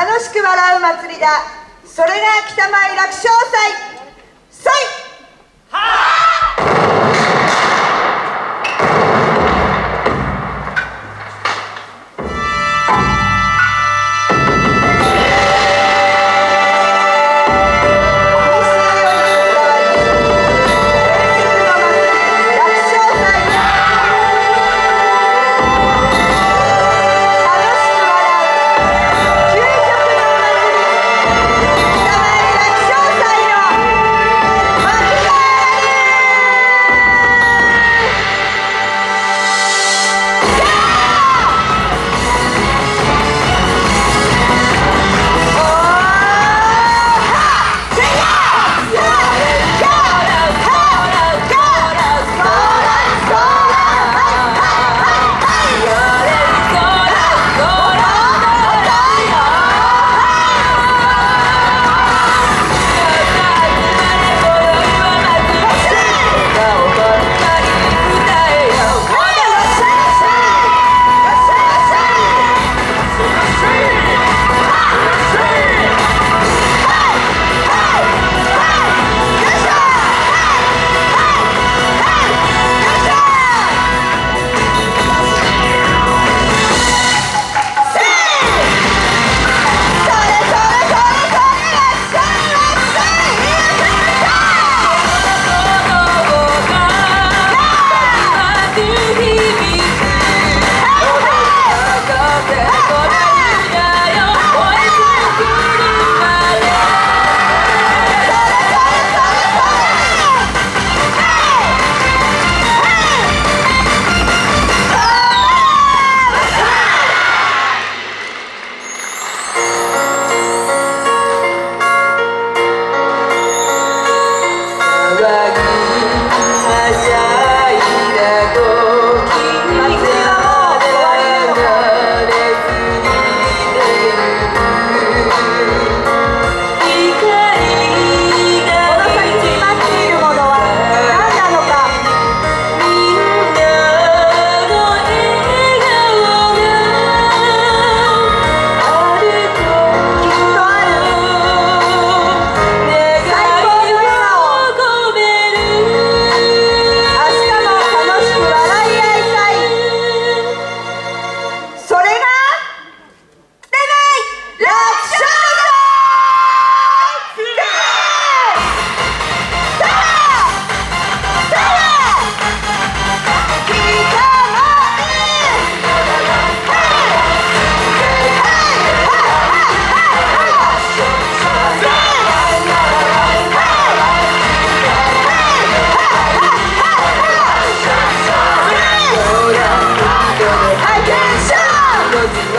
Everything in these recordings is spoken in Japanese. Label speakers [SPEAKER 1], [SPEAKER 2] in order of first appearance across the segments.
[SPEAKER 1] 楽しく笑う祭りだ。それが北前楽勝祭。Yeah.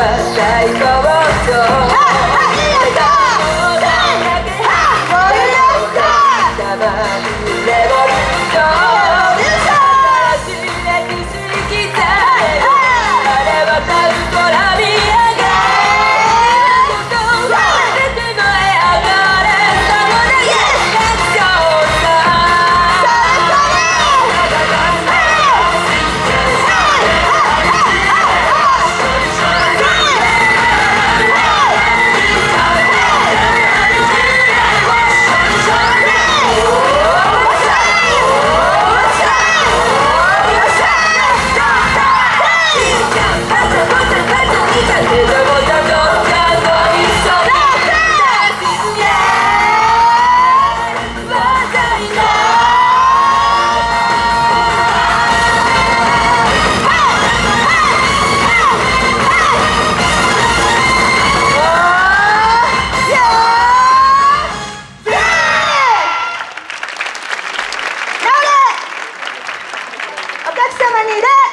[SPEAKER 1] は最高と。esta manera